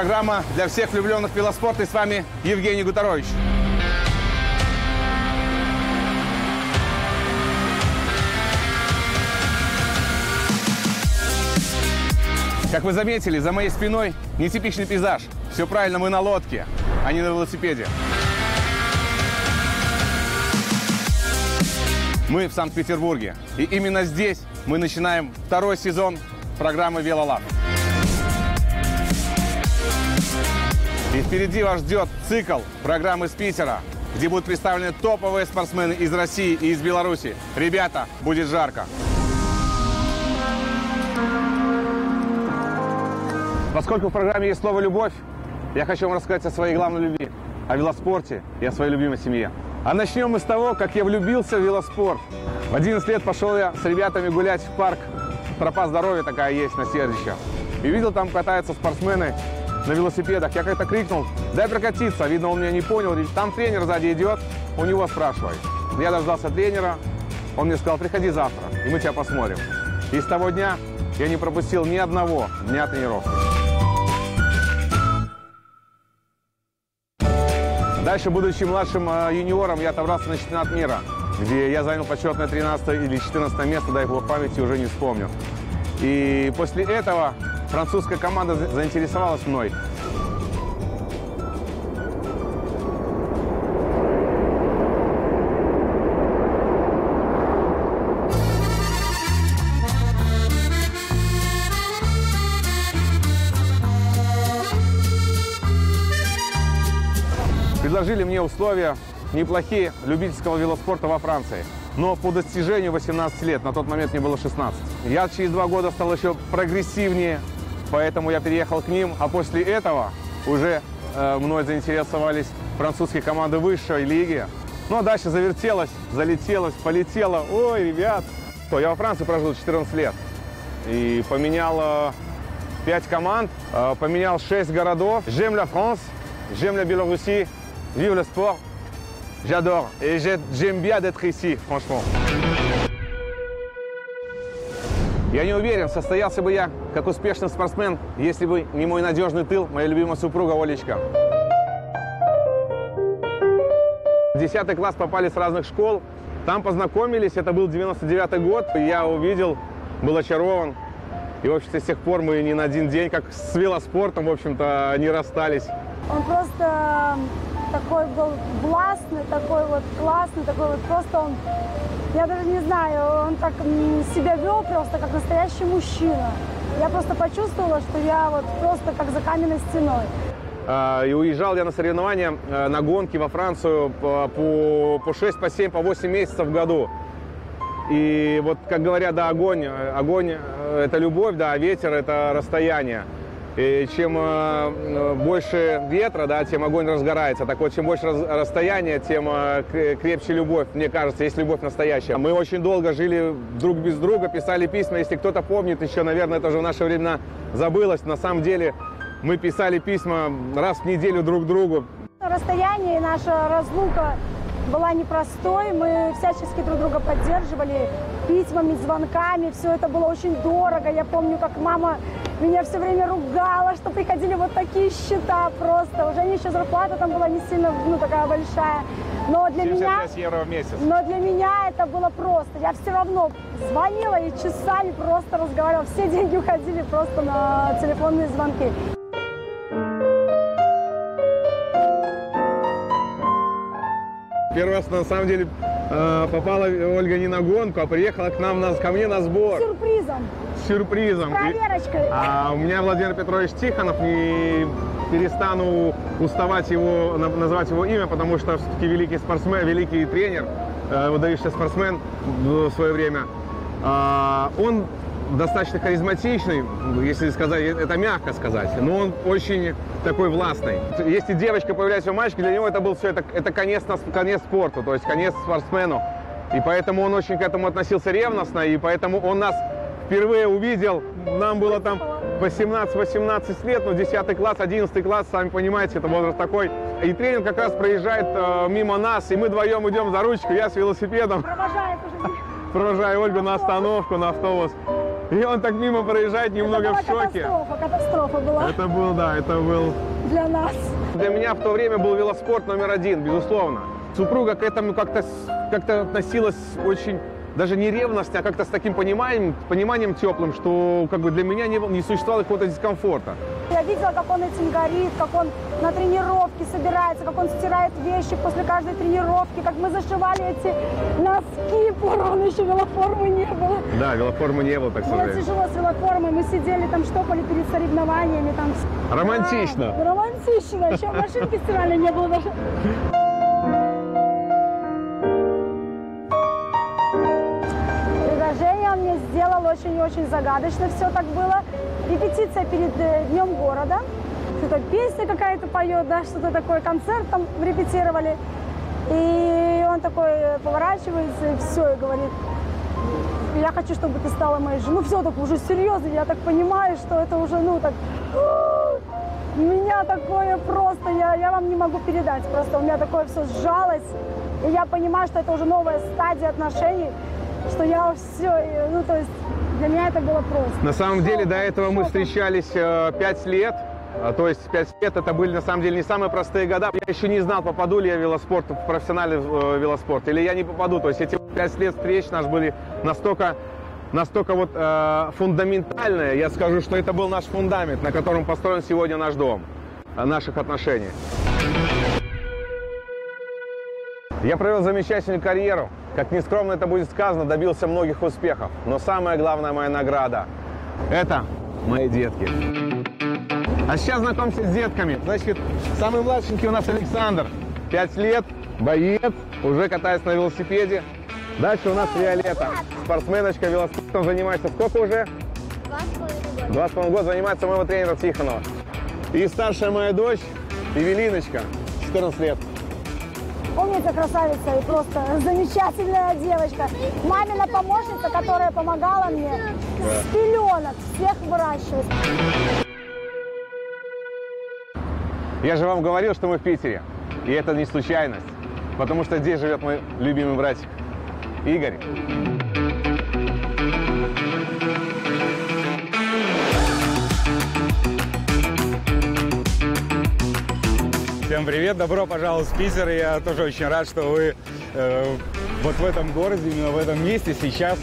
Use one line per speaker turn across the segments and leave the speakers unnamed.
Программа для всех влюбленных в велоспорт. И с вами Евгений Гутарович. Как вы заметили, за моей спиной нетипичный пейзаж. Все правильно, мы на лодке, а не на велосипеде. Мы в Санкт-Петербурге. И именно здесь мы начинаем второй сезон программы «Велолав». И впереди вас ждет цикл программы с Питера, где будут представлены топовые спортсмены из России и из Беларуси. Ребята, будет жарко. Поскольку в программе есть слово «любовь», я хочу вам рассказать о своей главной любви, о велоспорте и о своей любимой семье. А начнем мы с того, как я влюбился в велоспорт. В 11 лет пошел я с ребятами гулять в парк. Тропа здоровья такая есть на Сердище. И видел, там катаются спортсмены на велосипедах. Я как-то крикнул, дай прокатиться. Видно, он меня не понял. Там тренер сзади идет, у него спрашивай. Я дождался тренера, он мне сказал, приходи завтра, и мы тебя посмотрим. И с того дня я не пропустил ни одного дня тренировки. Дальше, будучи младшим э, юниором, я отобрался на чемпионат мира, где я занял почетное 13 или 14 место, дай бог памяти, уже не вспомню. И после этого французская команда заинтересовалась мной. Предложили мне условия неплохие любительского велоспорта во Франции. Но по достижению 18 лет, на тот момент мне было 16. Я через два года стал еще прогрессивнее, поэтому я переехал к ним. А после этого уже э, мной заинтересовались французские команды высшей лиги. Ну а дальше завертелось, залетелось, полетело. Ой, ребят, то я во Франции прожил 14 лет и поменял э, 5 команд, э, поменял 6 городов. J'aime la France, j'aime la Biélorussie, vive le sport. J'adore et j'aime bien d'être ici, franchement. Я не уверен, состоялся бы я как успешный спортсмен, если бы не мой надежный тыл, моя любимая супруга Олечка. В 10 класс попали с разных школ, там познакомились, это был 99 год, я увидел, был очарован. И, в общем-то, с тех пор мы ни на один день, как с велоспортом, в общем-то, не расстались.
Он просто такой был властный, такой вот классный, такой вот просто он, я даже не знаю, он так себя вел просто как настоящий мужчина. Я просто почувствовала, что я вот просто как за каменной стеной.
А, и уезжал я на соревнования, э, на гонки во Францию по, по 6, по 7, по 8 месяцев в году. И вот, как говорят, да, огонь, э, огонь – это любовь, да, а ветер – это расстояние. И чем э, больше ветра, да, тем огонь разгорается. Так вот, чем больше расстояние, тем э, крепче любовь, мне кажется, есть любовь настоящая. Мы очень долго жили друг без друга, писали письма. Если кто-то помнит, еще, наверное, это уже в наше времена забылось. На самом деле мы писали письма раз в неделю друг другу.
Расстояние и наша разлука была непростой. Мы всячески друг друга поддерживали письмами, звонками. Все это было очень дорого. Я помню, как мама меня все время ругала, что приходили вот такие счета просто. Уже еще зарплата там была не сильно, ну, такая большая. Но для меня...
евро в месяц.
Но для меня это было просто. Я все равно звонила и часами просто разговаривала. Все деньги уходили просто на телефонные звонки.
Первый раз, на самом деле, э, попала Ольга не на гонку, а приехала к нам, ко мне на сбор.
Сюрпризом.
С сюрпризом.
Проверочкой.
А у меня Владимир Петрович Тихонов, не перестану уставать его, называть его имя, потому что все-таки великий спортсмен, великий тренер, э, выдающийся спортсмен в свое время. А, он достаточно харизматичный, если сказать, это мягко сказать, но он очень такой властный. Если девочка появляется у мальчика, для него это был все, это, это конец, конец спорту, то есть конец спортсмену. И поэтому он очень к этому относился ревностно, и поэтому он нас впервые увидел, нам было там 18-18 лет, ну 10 класс, 11 класс, сами понимаете, это возраст такой. И тренер как раз проезжает э, мимо нас, и мы вдвоем идем за ручку, я с велосипедом.
Провожает уже.
Провожаю Ольгу на остановку, на автобус. И он так мимо проезжает немного
это
в шоке.
катастрофа, катастрофа была
Это был, да, это был...
для нас.
Для меня в то время был велоспорт номер один, безусловно. Супруга к этому как-то с- как-то относилась очень даже не ревностно, а как-то с таким пониманием, пониманием теплым, что как бы для меня не, не существовало какого-то дискомфорта.
Я видела, как он этим горит, как он на тренировке собирается, как он стирает вещи после каждой тренировки, как мы зашивали эти носки, порваны, еще велоформы не было.
Да, велоформы не было, так
Было тяжело с велоформой, мы сидели там, штопали перед соревнованиями. Там.
Романтично.
Да, романтично, еще машинки стирали не было даже. Очень и очень загадочно, все так было. Репетиция перед э, Днем города. Что-то песня какая-то поет, да, что-то такое, концерт там репетировали. И он такой э, поворачивается и все, и говорит, я хочу, чтобы ты стала моей женой. Ну, все так уже серьезно, я так понимаю, что это уже, ну, так... У меня такое просто, я, я вам не могу передать. Просто у меня такое все сжалось. И я понимаю, что это уже новая стадия отношений, что я все, ну, то есть для меня это было просто.
На самом деле до этого мы
шок.
встречались э, лет. А, То есть пять лет это были на самом деле не самые простые года. Я еще не знал, попаду ли я в велоспорт, в профессиональный э, велоспорт, или я не попаду. То есть эти пять лет встреч наш были настолько, настолько вот э, фундаментальные. Я скажу, что это был наш фундамент, на котором построен сегодня наш дом, э, наших отношений. Я провел замечательную карьеру. Как нескромно это будет сказано, добился многих успехов. Но самая главная моя награда – это мои детки. А сейчас знакомься с детками. Значит, самый младшенький у нас Александр. Пять лет, боец, уже катается на велосипеде. Дальше у нас Виолетта, спортсменочка, велоспортом занимается сколько уже?
Два с половиной года.
Занимается моего тренера Тихонова. И старшая моя дочь, Евелиночка, 14 лет.
Умница, красавица и просто замечательная девочка. Мамина помощница, которая помогала мне с пеленок всех выращивать.
Я же вам говорил, что мы в Питере. И это не случайность. Потому что здесь живет мой любимый братик Игорь.
Всем привет, добро пожаловать в Питер. Я тоже очень рад, что вы э, вот в этом городе, именно в этом месте сейчас.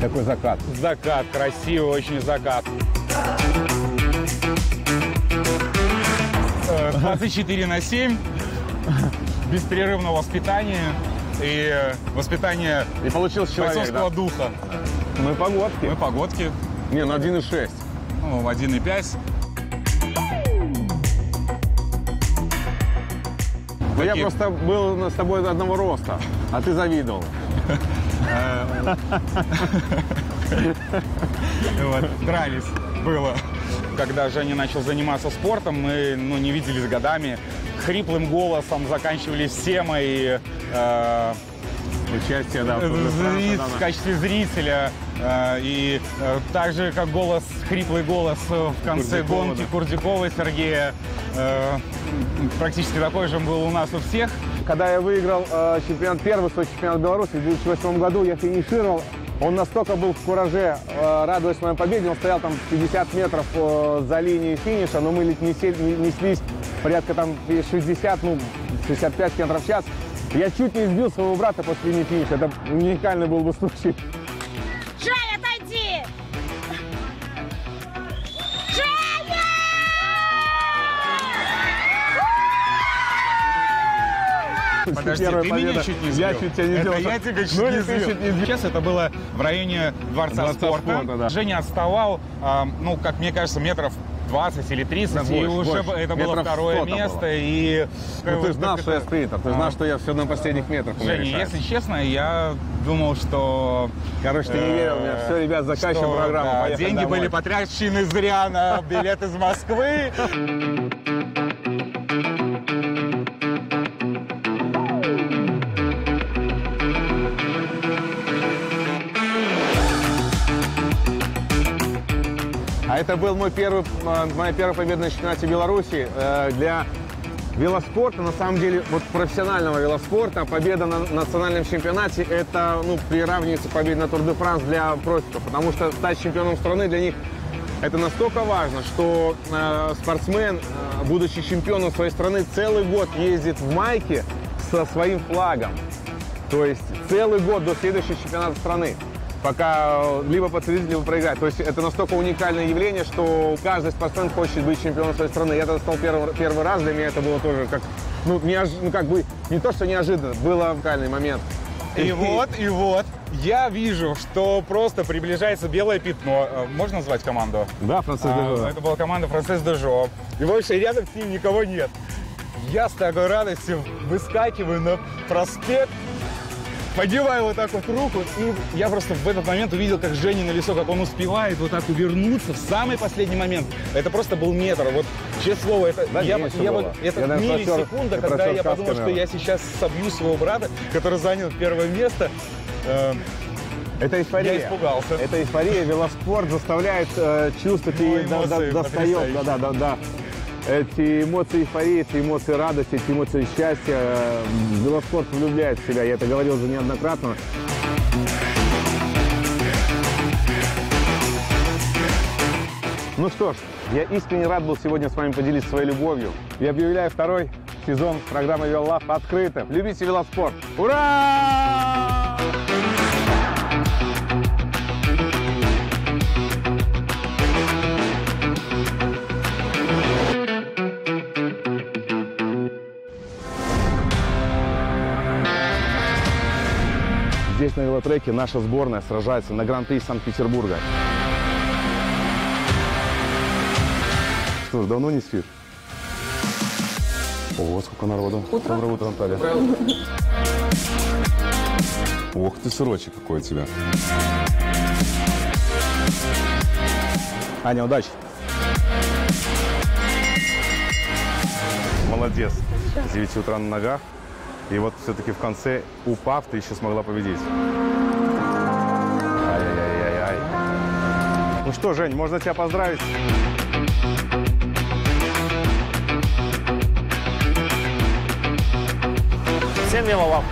Какой закат.
Закат, красивый очень закат. Э, 24 на 7, беспрерывного воспитания и э, воспитание
И получился человек,
бойцовского
да?
духа.
Мы погодки.
Мы погодки,
Не, ну 1,6.
ну, 1,5.
Ну, я просто был с тобой одного роста, а ты завидовал.
Вот, дрались было. Когда Женя начал заниматься спортом, мы ну, не виделись годами. Хриплым голосом заканчивали все мои э,
Участие, да,
зри- в качестве зрителя. Э, и э, так же, как голос, хриплый голос в конце
Курдюкова,
гонки
да.
Курдюкова Сергея. э, практически такой же был у нас у всех.
Когда я выиграл э, чемпионат, первый свой чемпионат Беларуси в 2008 году, я финишировал. Он настолько был в кураже, э, радуясь моей победе, он стоял там 50 метров э, за линией финиша, но мы ли- несли- не- неслись порядка там 60, ну, 65 км в час. Я чуть не сбил своего брата после линии финиша. Это уникальный был бы случай.
Женя, отойди!
Подожди,
Первая
ты
победа.
меня чуть не сбил.
Я чуть тебя не
это
сбил.
я тебя чуть
Ну,
не сбил.
чуть не сбил.
Сейчас это было в районе Дворца,
Дворца
спорта.
спорта, да.
Женя отставал, а, ну, как мне кажется, метров 20 или 30,
Да,
и
больше,
уже
больше.
это было второе
100 там
место.
было.
И
Ну, ты знал, что я спринтер, ты
А.
знал, что я все на последних метрах
Женя, если честно, я думал, что...
Короче, ты не верил мне.
э,
Все, ребят, заканчиваем программу.
да, деньги
домой.
были потрачены зря на билет из Москвы.
Это был мой первый, э, моя первая победа на чемпионате Беларуси. Э, Для велоспорта, на самом деле, вот профессионального велоспорта, победа на национальном чемпионате, это ну, приравнивается победе на Тур де Франс для профиков, потому что стать чемпионом страны для них это настолько важно, что э, спортсмен, э, будучи чемпионом своей страны, целый год ездит в майке со своим флагом. То есть целый год до следующего чемпионата страны. Пока либо подтвердить, либо проиграть. То есть это настолько уникальное явление, что каждый спортсмен хочет быть чемпионом своей страны. Я это стал первый, первый раз, для меня это было тоже как, ну, неож... ну, как бы, не то, что неожиданно, было уникальный момент.
И вот, и вот, я вижу, что просто приближается белое пятно. Э, Можно назвать команду?
Да, Франциск
А, это была команда Франциск Дежо. И вообще рядом с ним никого нет. Я с такой радостью выскакиваю на проспект, поднимаю вот так вот руку, и я просто в этот момент увидел, как Женя на лесо, как он успевает вот так увернуться в самый последний момент. Это просто был метр. Вот, честное слово, это,
Да,
я, я вот, это
Я,
миллисекунда,
протер-
когда я подумал, что я сейчас собью своего брата, который занял первое место. Э,
Это эйфория.
Я испугался.
Это эйфория. Велоспорт заставляет э, чувствовать
Ну,
и до-
эмоции
до- достает. Да, да, да, да. Эти эмоции эйфории, эти эмоции радости, эти эмоции счастья. э, Велоспорт влюбляет в себя. Я это говорил уже неоднократно. Ну что ж, я искренне рад был сегодня с вами поделиться своей любовью. Я объявляю второй сезон программы «Веллав» открытым. Любите велоспорт. Ура! На велотреке наша сборная сражается на Гран-при Санкт-Петербурга. Что ж, давно не спишь? Ого, сколько народу. Доброе утро, Наталья.
Ох ты, сырочек какой у тебя.
Аня, удачи. Молодец. С 9 утра на ногах. И вот все-таки в конце, упав, ты еще смогла победить. Ай-яй-яй-яй. Ну что, Жень, можно тебя поздравить?
Всем мимо вам.